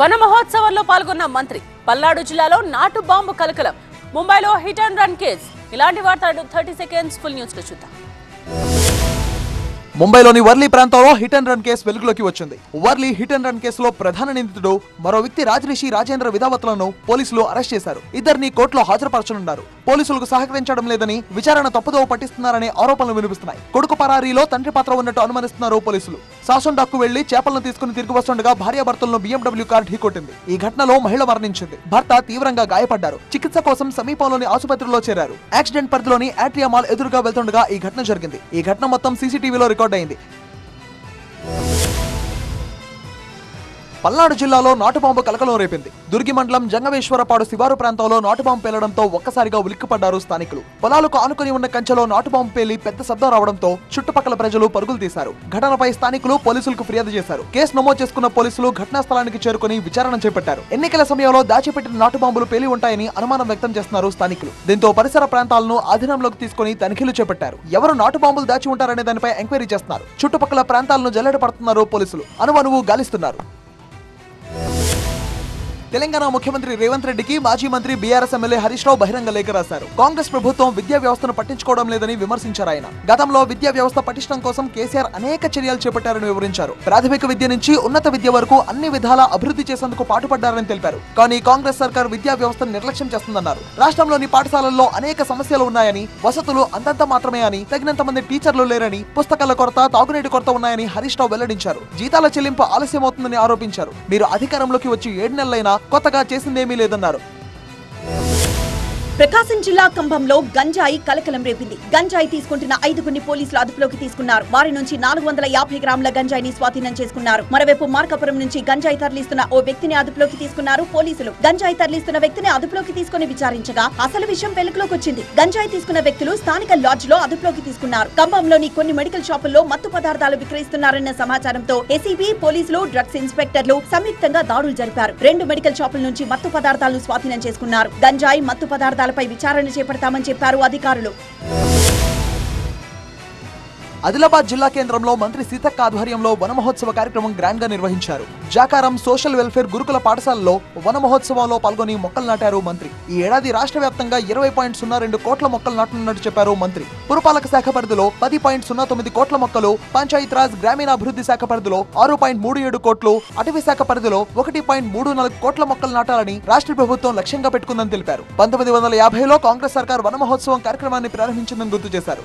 వన మహోత్సవంలో పాల్గొన్న మంత్రి. పల్నాడు జిల్లాలో నాటు బాంబు కలకలం. ముంబైలో హిట్ అండ్ రన్ కేస్. ఇలాంటి వార్తలు థర్టీ సెకండ్స్ ఫుల్ న్యూస్లో చూద్దాం. ముంబైలోని వర్లీ ప్రాంతంలో హిట్ అండ్ రన్ కేసు వెలుగులోకి వచ్చింది. వర్లీ హిట్ అండ్ రన్ కేసులో ప్రధాన నిందితుడు మరో వ్యక్తి రాజరిషి రాజేంద్ర విధావత్లను పోలీసులు అరెస్ట్ చేశారు. ఇద్దరిని కోర్టులో హాజరుపరచనున్నారు. పోలీసులకు సహకరించడం లేదని విచారణ తప్పుదోవ పట్టిస్తున్నారనే ఆరోపణలు వినిపిస్తున్నాయి. కొడుకు పరారీలో తండ్రి పాత్ర ఉన్నట్టు అనుమానిస్తున్నారు పోలీసులు. సాసొండాకు వెళ్ళి చేపలను తీసుకుని తిరిగి వస్తుండగా భార్యాభర్తలను బీఎండబ్ల్యూ కార్ ఢీకొట్టింది. ఈ ఘటనలో మహిళ మరణించింది. భర్త తీవ్రంగా గాయపడ్డారు. చికిత్స కోసం సమీపంలోని ఆసుపత్రిలో చేరారు. యాక్సిడెంట్ పరిధిలోని ఆట్రియా మాల్ ఎదురుగా వెళ్తుండగా ఈ ఘటన జరిగింది. ఈ ఘటన మొత్తం సీసీటీవీలో రికార్డు Bambi. పల్నాడు జిల్లాలో నాటుబాంబు కలకలం రేపింది. దుర్గి మండలం జంగమేశ్వరపాడు శివారు ప్రాంతంలో నాటుబాంబు పేలడంతో ఒక్కసారిగా ఉలిక్కిపడ్డారు స్థానికులు. పొలాలకు ఆనుకుని ఉన్న కంచెలో నాటుబాంబు పేలి పెద్ద శబ్దం రావడంతో చుట్టుపక్కల ప్రజలు పరుగులు తీశారు. ఘటనపై స్థానికులు పోలీసులకు ఫిర్యాదు చేశారు. కేసు నమోదు చేసుకున్న పోలీసులు ఘటనా స్థలానికి చేరుకుని విచారణ చేపట్టారు. ఎన్నికల సమయంలో దాచిపెట్టిన నాటుబాంబులు పేలి ఉంటాయని అనుమానం వ్యక్తం చేస్తున్నారు స్థానికులు. దీంతో పరిసర ప్రాంతాలను ఆధీనంలోకి తీసుకుని తనిఖీలు చేపట్టారు. ఎవరు నాటుబాంబులు దాచి ఉంటారనే దానిపై ఎంక్వైరీ చేస్తున్నారు. చుట్టుపక్కల ప్రాంతాలను జల్లెడ పడుతున్నారు పోలీసులు. అనువనువు గాలిస్తున్నారు. తెలంగాణ ముఖ్యమంత్రి రేవంత్ రెడ్డికి మాజీ మంత్రి బీఆర్ఎస్ ఎమ్మెల్యే హరీష్ రావు బహిరంగ లేఖ రాశారు. కాంగ్రెస్ ప్రభుత్వం విద్యా వ్యవస్థను పట్టించుకోవడం లేదని విమర్శించారు ఆయన. గతంలో విద్యా వ్యవస్థ పటిష్టం కోసం కేసీఆర్ అనేక చర్యలు చేపట్టారని వివరించారు. ప్రాథమిక విద్య నుంచి ఉన్నత విద్య వరకు అన్ని విధాలా అభివృద్ధి చేసేందుకు పాటుపడ్డారని తెలిపారు. కానీ కాంగ్రెస్ సర్కార్ విద్యా వ్యవస్థను నిర్లక్ష్యం చేస్తుందన్నారు. రాష్ట్రంలోని పాఠశాలల్లో అనేక సమస్యలు ఉన్నాయని వసతులు అంతంత మాత్రమే అని తగినంత మంది టీచర్లు లేరని పుస్తకాల కొరత తాగునీటి కొరత ఉన్నాయని హరీష్ రావు వెల్లడించారు. జీతాల చెల్లింపు ఆలస్యమవుతుందని ఆరోపించారు. మీరు అధికారంలోకి వచ్చి ఏడు నెలలైనా కొత్తగా చేసిందేమీ లేదన్నారు. ప్రకాశం జిల్లా కంభంలో గంజాయి కలకలం రేపింది. గంజాయి తీసుకుంటున్న ఐదుగురిని పోలీసులు అదుపులోకి తీసుకున్నారు. వారి నుంచి నాలుగు వందల యాభై గ్రాముల గంజాయిని స్వాధీనం చేసుకున్నారు. మరోవైపు మార్కాపురం నుంచి గంజాయి తరలిస్తున్న ఓ వ్యక్తిని అదుపులోకి తీసుకున్నారు పోలీసులు. గంజాయి తరలిస్తున్న వ్యక్తిని అదుపులోకి తీసుకుని విచారించగా అసలు విషయం వెలుగులోకి వచ్చింది. గంజాయి తీసుకున్న వ్యక్తులు స్థానిక లాడ్జ్లో అదుపులోకి తీసుకున్నారు. కంభంలోని కొన్ని మెడికల్ షాపుల్లో మత్తు పదార్థాలు విక్రయిస్తున్నారన్న సమాచారంతో ఎసిబి పోలీసులు డ్రగ్స్ ఇన్స్పెక్టర్లు సంయుక్తంగా దాడులు జరిపారు. రెండు మెడికల్ షాపుల నుంచి మత్తు పదార్థాలను స్వాధీనం చేసుకున్నారు. గంజాయి మత్తు పదార్థాలు పదార్థాలపై విచారణ చేపడతామని చెప్పారు అధికారులు. ఆదిలాబాద్ జిల్లా కేంద్రంలో మంత్రి సీతక్క ఆధ్వర్యంలో వనమహోత్సవ కార్యక్రమం గ్రాండ్గా నిర్వహించారు. జాకారం సోషల్ వెల్ఫేర్ గురుకుల పాఠశాలలో వనమహోత్సవంలో పాల్గొని మొక్కలు నాటారు మంత్రి. ఈ ఏడాది రాష్ట్ర వ్యాప్తంగా ఇరవై పాయింట్ సున్నా రెండు కోట్ల మొక్కలు నాటనున్నట్టు చెప్పారు మంత్రి. పురపాలక శాఖ పరిధిలో పది పాయింట్ సున్నా తొమ్మిది కోట్ల మొక్కలు పంచాయతీరాజ్ గ్రామీణాభివృద్ధి శాఖ పరిధిలో ఆరు పాయింట్ మూడు ఏడు కోట్లు అటవీ శాఖ పరిధిలో ఒకటి పాయింట్ మూడు నాలుగు కోట్ల మొక్కలు నాటాలని రాష్ట్ర ప్రభుత్వం లక్ష్యంగా పెట్టుకుందని తెలిపారు. పంతొమ్మిది వందల యాభైలో కాంగ్రెస్ సర్కార్ వనమహోత్సవం కార్యక్రమాన్ని ప్రారంభించిందని గుర్తు చేశారు.